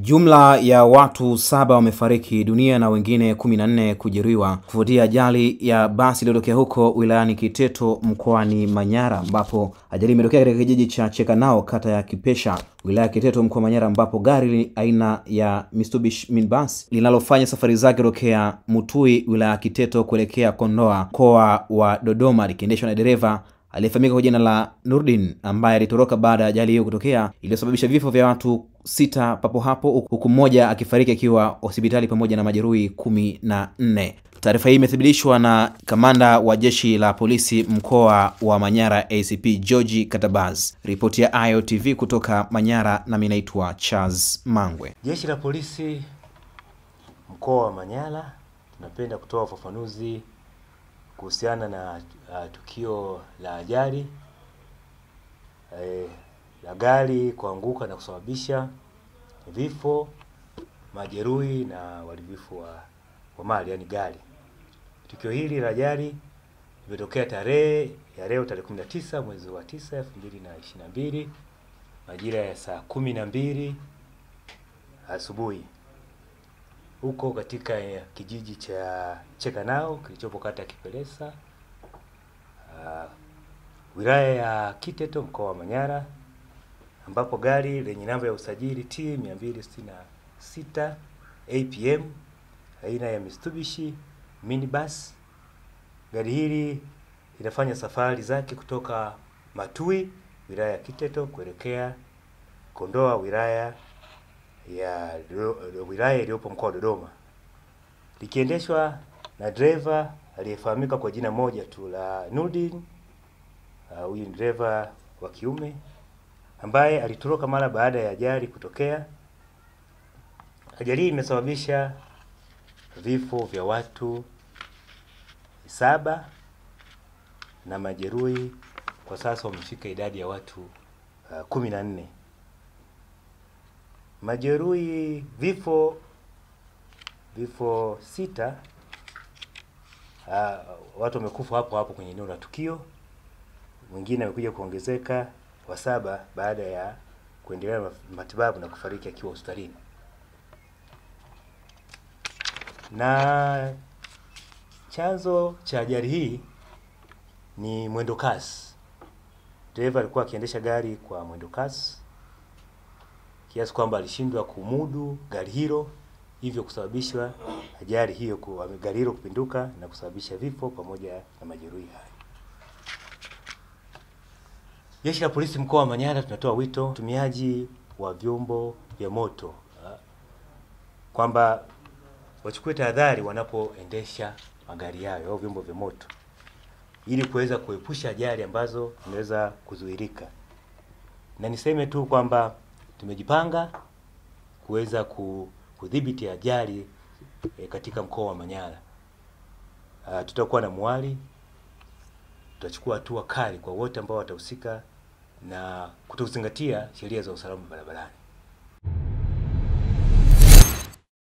Jumla ya watu saba wamefariki dunia na wengine kumi na nne kujeruhiwa kufuatia ajali ya basi iliyotokea huko wilayani Kiteto mkoani Manyara, ambapo ajali imetokea katika kijiji cha Chekanao kata ya Kipesha wilaya ya Kiteto mkoa Manyara, ambapo gari aina ya Mitsubishi minibus linalofanya safari zake kutokea Mutui wilaya ya Kiteto kuelekea Kondoa mkoa wa Dodoma likiendeshwa na dereva aliyefahamika kwa jina la Nurdin ambaye alitoroka baada ya ajali hiyo kutokea iliyosababisha vifo vya watu sita papo hapo, huku mmoja akifariki akiwa hospitali pamoja na majeruhi kumi na nne. Taarifa hii imethibitishwa na kamanda wa jeshi la polisi mkoa wa Manyara ACP George Katabaz. Ripoti ya iotv TV kutoka Manyara, nami naitwa Charles Mangwe. Jeshi la polisi mkoa wa Manyara tunapenda kutoa ufafanuzi kuhusiana na uh, tukio la ajali eh, la gari kuanguka na kusababisha vifo, majeruhi na uharibifu wa, wa mali yani gari. Tukio hili la ajali limetokea tarehe ya leo tarehe 19 mwezi wa 9 2022 majira ya saa kumi na mbili asubuhi huko katika kijiji cha Chekanao kilichopo kata ya Kipelesa uh, wilaya ya Kiteto mkoa wa Manyara ambapo gari lenye namba ya usajili T 266 APM aina ya Mitsubishi minibus. Gari hili linafanya safari zake kutoka Matui wilaya ya Kiteto kuelekea Kondoa wilaya ya wilaya iliyopo mkoa wa Dodoma likiendeshwa na dreva aliyefahamika kwa jina moja tu la Nurdin. Huyu uh, ni dereva wa kiume ambaye alitoroka mara baada ya ajali kutokea. Ajali hii imesababisha vifo vya watu saba na majeruhi kwa sasa wamefika idadi ya watu uh, kumi na nne. Majeruhi vifo vifo sita. Uh, watu wamekufa hapo hapo kwenye eneo la tukio. Mwingine amekuja kuongezeka wa saba baada ya kuendelea matibabu na kufariki akiwa hospitalini. Na chanzo cha ajali hii ni mwendo kasi. Dereva alikuwa akiendesha gari kwa mwendo kasi kiasi kwamba alishindwa kumudu gari hilo, hivyo kusababisha ajali hiyo, gari hilo kupinduka na kusababisha vifo pamoja na majeruhi hayo. Jeshi la polisi mkoa wa Manyara tunatoa wito utumiaji wa vyombo vya moto kwamba wachukue tahadhari wanapoendesha magari yao au vyombo vya moto ili kuweza kuepusha ajali ambazo zinaweza kuzuirika Na niseme tu kwamba tumejipanga kuweza kudhibiti ajali e, katika mkoa wa Manyara. Uh, tutakuwa na mwali, tutachukua hatua kali kwa wote ambao watahusika na kutozingatia sheria za usalama barabarani.